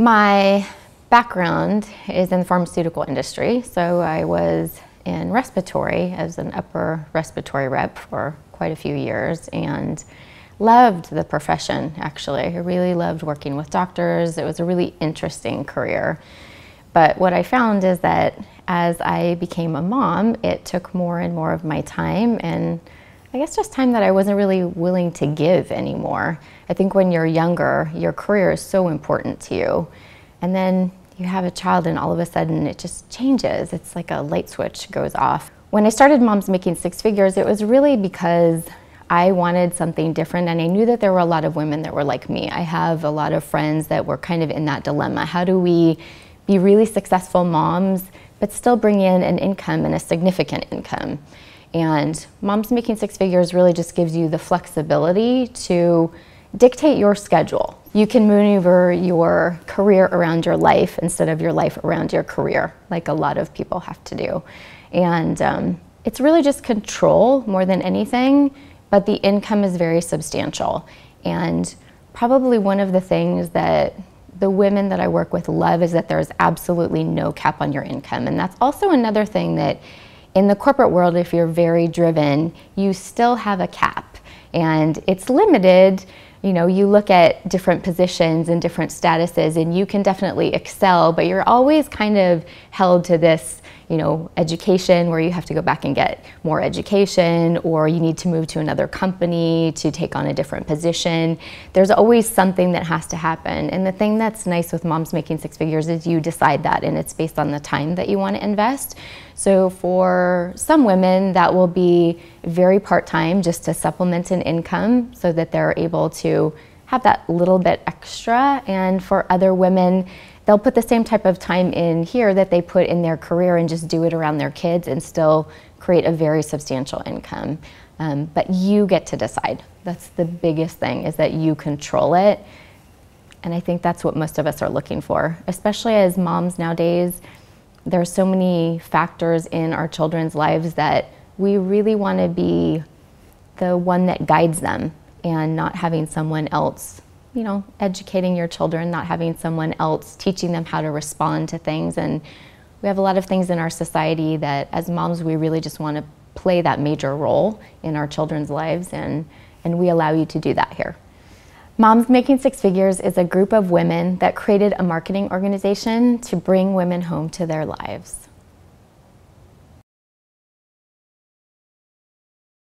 My background is in the pharmaceutical industry, so I was in respiratory as an upper respiratory rep for quite a few years and loved the profession actually. I really loved working with doctors. It was a really interesting career. But what I found is that as I became a mom, it took more and more of my time and I guess just time that I wasn't really willing to give anymore. I think when you're younger, your career is so important to you. And then you have a child and all of a sudden it just changes. It's like a light switch goes off. When I started Moms Making Six Figures, it was really because I wanted something different and I knew that there were a lot of women that were like me. I have a lot of friends that were kind of in that dilemma. How do we be really successful moms but still bring in an income and a significant income? And Moms Making Six Figures really just gives you the flexibility to dictate your schedule. You can maneuver your career around your life instead of your life around your career, like a lot of people have to do. And um, it's really just control more than anything, but the income is very substantial. And probably one of the things that the women that I work with love is that there's absolutely no cap on your income. And that's also another thing that in the corporate world, if you're very driven, you still have a cap and it's limited. You know, you look at different positions and different statuses and you can definitely excel, but you're always kind of held to this you know, education where you have to go back and get more education or you need to move to another company to take on a different position. There's always something that has to happen. And the thing that's nice with Moms Making Six Figures is you decide that and it's based on the time that you want to invest. So for some women, that will be very part-time just to supplement an income so that they're able to have that little bit extra. And for other women, they'll put the same type of time in here that they put in their career and just do it around their kids and still create a very substantial income. Um, but you get to decide. That's the biggest thing is that you control it. And I think that's what most of us are looking for, especially as moms nowadays. There are so many factors in our children's lives that we really want to be the one that guides them and not having someone else you know, educating your children, not having someone else teaching them how to respond to things. And we have a lot of things in our society that as moms, we really just want to play that major role in our children's lives and, and we allow you to do that here. Moms Making Six Figures is a group of women that created a marketing organization to bring women home to their lives.